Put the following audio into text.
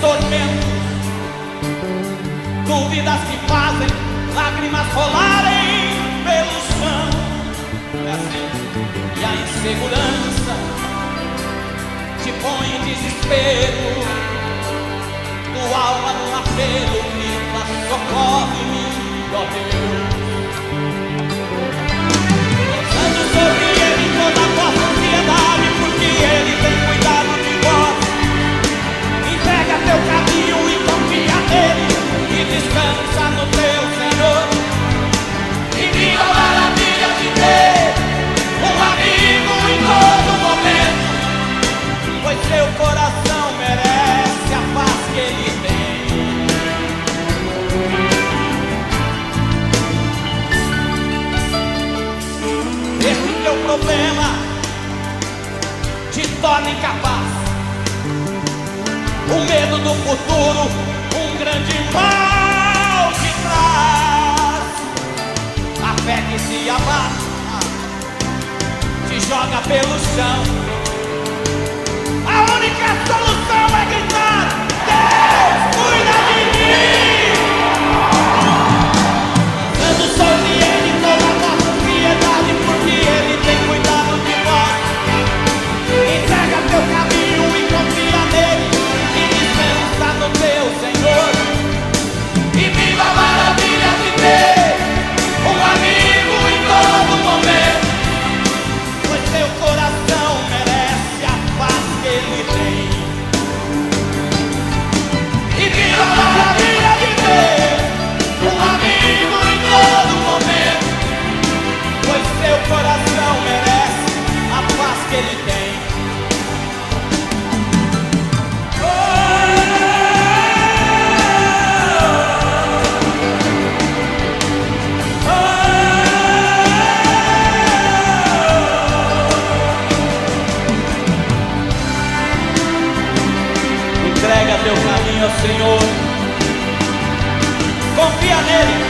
tormento, dúvidas que fazem lágrimas rolarem pelo chão. É assim e a insegurança te põe em desespero, tua alma no apelo grita socorre-me, ó Deus. medo do futuro, um grande mal te traz. A fé que se abata te joga pelo chão. A única solução. Confia nele.